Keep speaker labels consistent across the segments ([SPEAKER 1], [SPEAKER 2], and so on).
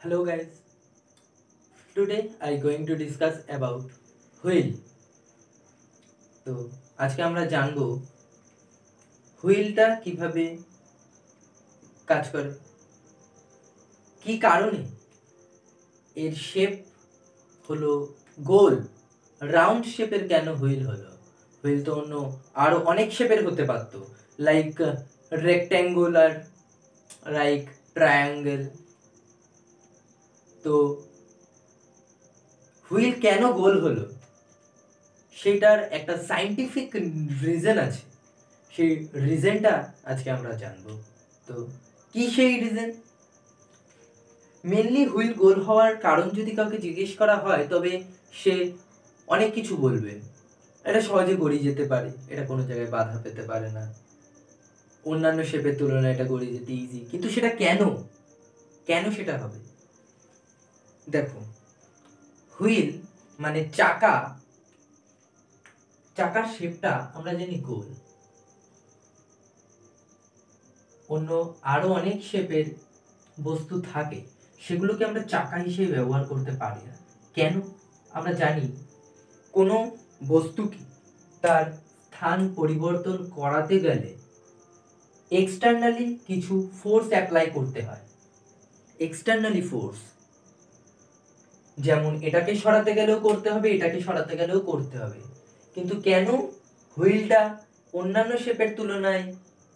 [SPEAKER 1] Hello, guys. Today, I going to discuss about wheel. তো, আজকে আমরা জানব হুইলটা কীভাবে কাজ করে, কি কারণে এর শেপ হলো গোল রাউন্ড শেপের কেন হুইল হলো হুইল তো অন্য আরও অনেক শেপের হতে পারতো লাইক রেক্ট্যাঙ্গুলার লাইক ট্রায়াঙ্গেল তো হুইল কেন গোল হলো? সেটার একটা সাইন্টিফিক রিজন আছে। সেই রিজনটা আজকে আমরা জানব। তো কি সেই রিজন মেনলি হুইল গোল হওয়ার কারণ যদি কাউকে জিজ্ঞেস করা হয়, তবে সে অনেক কিছু বলবে। এটা সহজে গড়িয়ে যেতে পারে। এটা কোনো জায়গায় বাধা পেতে পারে না। অন্যান্য শেপের তুলনায় এটা গড়িয়ে যেতে ইজি কিন্তু সেটা কেন? কেন সেটা হবে? দেখো, হুইল মানে চাকা। চাকার শেপটা আমরা জানি গোল। অন্য আরও অনেক শেপের বস্তু থাকে, সেগুলোকে আমরা চাকা হিসেবে ব্যবহার করতে পারি না। কেন? আমরা জানি, কোনো বস্তুকে তার স্থান পরিবর্তন করাতে গেলে এক্সটার্নালি কিছু ফোর্স অ্যাপ্লাই করতে হয়। এক্সটার্নালি ফোর্স যেমন এটাকে সরাতে গেলেও করতে হবে, এটাকে সরাতে গেলেও করতে হবে। কিন্তু কেন? হুইলটা অন্যান্য শেপের তুলনায়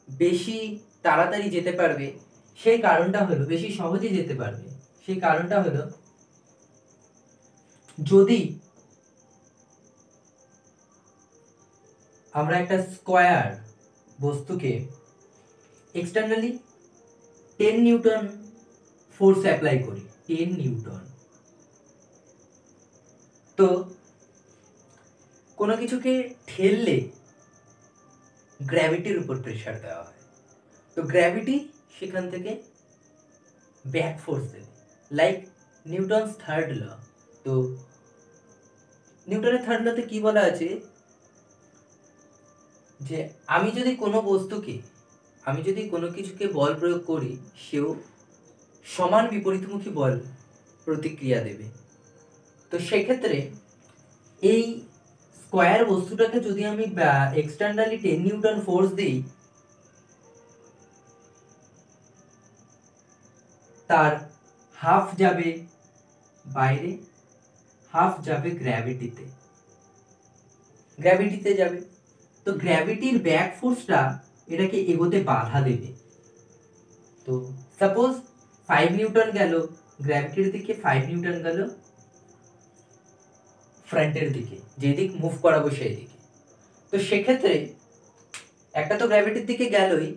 [SPEAKER 1] বেশি তাড়াতাড়ি যেতে পারবে। সেই কারণটা হলো, বেশি সহজে যেতে পারবে। সেই কারণটা হলো, যদি আমরা একটা স্কোয়ার বস্তুকে externally ten newton force apply করি টেন নিউটন তো কোনো কিছুকে ঠেললে গ্র্যাভিটির উপর প্রেশার দেওয়া হয়। তো গ্র্যাভিটি সেখান থেকে ব্যাক ফোর্স দেবে। লাইক নিউটনস থার্ড ল তো নিউটনের থার্ড লতে কি বলা আছে? যে আমি যদি কোনো বস্তুকে, আমি যদি কোনো কিছুকে বল প্রয়োগ করি, সেও সমান বিপরীতমুখী বল প্রতিক্রিয়া দেবে। তো সেক্ষেত্রে এই স্কোয়ার বস্তুটাকে যদি আমি এক্সটার্নালি টেন নিউটন ফোর্স দিই, তার হাফ যাবে বাইরে হাফ যাবে গ্র্যাভিটিতে গ্র্যাভিটিতে যাবে। তো গ্র্যাভিটির ব্যাক ফোর্সটা এটাকে এগোতে বাধা দেবে। তো সাপোজ ফাইভ নিউটন গেল গ্র্যাভিটির দিকে ফাইভ নিউটন গেল ফ্রন্টের দিকে যেদিক মুভ করাবো সেই দিকে। তো সেক্ষেত্রে একটা তো গ্র্যাভিটির দিকে গেলই,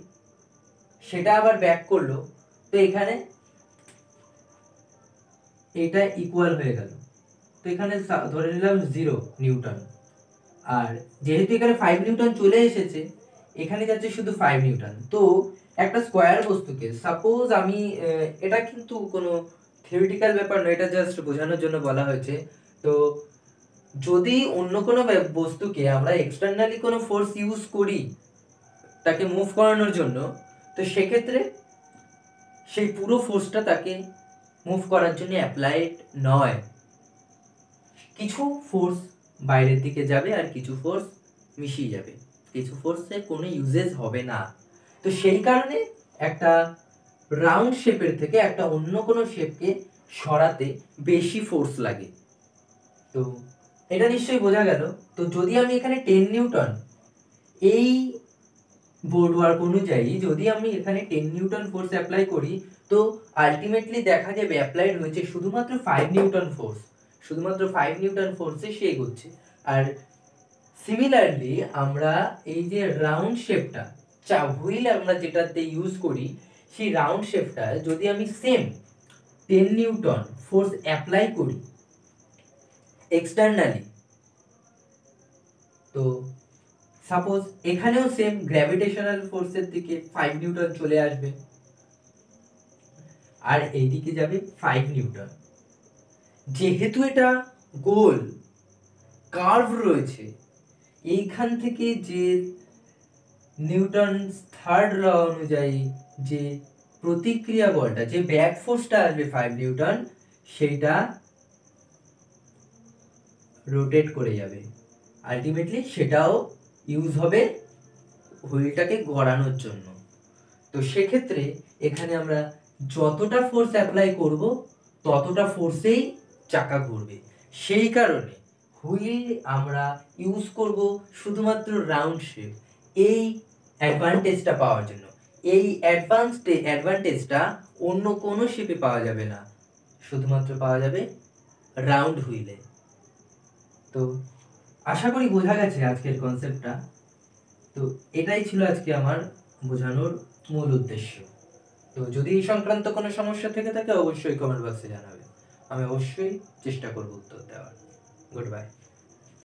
[SPEAKER 1] সেটা আবার ব্যাক করল, তো এখানে এটা ইকুয়াল হয়ে গেল। তো এখানে ধরে নিলাম জিরো নিউটন। আর যেহেতু এখানে ফাইভ নিউটন চলে এসেছে, এখানে যাচ্ছে শুধু ফাইভ নিউটন। তো একটা স্কোয়ার বস্তুকে সাপোজ আমি এটা কিন্তু কোনো থিওরিটিক্যাল ব্যাপার নয়, এটা জাস্ট বোঝানোর জন্য বলা হয়েছে। তো যদি অন্য কোনো বস্তুকে আমরা এক্সটার্নালি কোনো ফোর্স ইউজ করি, তাকে মুভ করানোর জন্য, তো সেক্ষেত্রে সেই পুরো ফোর্সটা তাকে মুভ করার জন্য অ্যাপ্লাইড নয়। কিছু ফোর্স বাইরের দিকে যাবে আর কিছু ফোর্স মিশিয়ে যাবে। কিছু ফোর্সের কোনো ইউজেস হবে না। তো সেই কারণে একটা রাউন্ড শেপের থেকে একটা অন্য কোনো শেপকে সরাতে বেশি ফোর্স লাগে। তো এটা নিশ্চয়ই বোঝা গেল। তো যদি আমি এখানে টেন নিউটন, এই বোর্ড ওয়ার্ক অনুযায়ী যদি আমি এখানে টেন নিউটন ফোর্স অ্যাপ্লাই করি, তো আলটিমেটলি দেখা যাবে অ্যাপ্লাইড হয়েছে শুধুমাত্র ফাইভ নিউটন ফোর্স শুধুমাত্র ফাইভ নিউটন ফোর্সে সে এগোচ্ছে। আর সিমিলারলি আমরা এই যে রাউন্ড শেপটা চা হুইল আমরা যেটাতে ইউজ করি, সেই রাউন্ড শেপটা যদি আমি same ten newton force apply করি এক্সটার্নালি তো সাপোজ এখানেও সেম গ্র্যাভিটেশনাল ফোর্সের দিকে ফাইভ নিউটন চলে আসবে, আর এইদিকে যাবে ফাইভ নিউটন যেহেতু এটা গোল কার্ভ রয়েছে, এইখান থেকে যে নিউটন থার্ড ল অনুযায়ী যে প্রতিক্রিয়া বলটা, যে ব্যাক ফোর্সটা আসবে ফাইভ নিউটন সেইটা রোটেট করে যাবে। আলটিমেটলি সেটাও ইউজ হবে হুইলটাকে গড়ানোর জন্য। তো সেক্ষেত্রে এখানে আমরা যতটা ফোর্স অ্যাপ্লাই করব, ততটা ফোর্সেই চাকা ঘুরবে। সেই কারণে হুইল আমরা ইউজ করব শুধুমাত্র রাউন্ড শেপ এই অ্যাডভান্টেজটা পাওয়ার জন্য। এই অ্যাডভান্স অ্যাডভান্টেজটা অন্য কোনো শেপে পাওয়া যাবে না। শুধুমাত্র পাওয়া যাবে রাউন্ড হুইলে। তো আশা করি বোঝা গেছে আজকের কনসেপ্টটা তো এটাই ছিল আজকে আমার বোঝানোর মূল উদ্দেশ্য। তো যদি এই সংক্রান্ত কোনো সমস্যা থেকে থাকে, অবশ্যই কমেন্ট বক্সে জানাবে আমি অবশ্যই চেষ্টা করব উত্তর দেওয়ার। Good bye